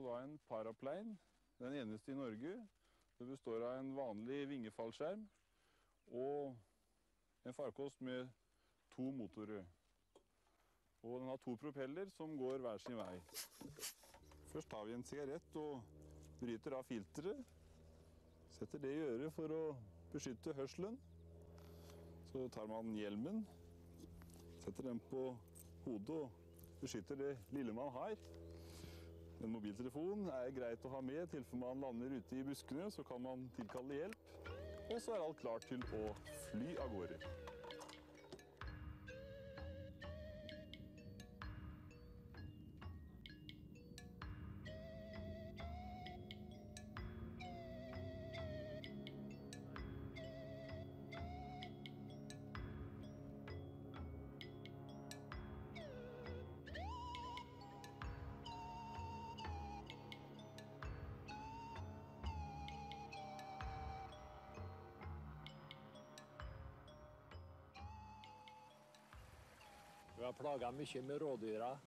Da en paraplane, den eneste i Norge. Det består av en vanlig vingefallskjerm og en farkost med to motorer. Og den har to propeller som går hver sin vei. Først tar vi en sigarett og bryter av filteret. Setter det i øret for å beskytte hørselen. Så tar man hjelmen, setter den på hodet og beskytter det lille man har. En mobiltelefon er greit å ha med i tilfelle man lander ute i buskene, så kan man tilkalle hjelp. Og så er alt klart til å fly av gårde. Vi har plaga mye med rådyra.